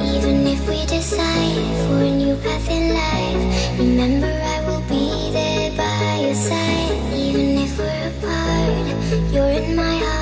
Even if we decide for a new path in life, remember I will be there by your side. Even if we're apart, you're in my heart.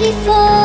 ready for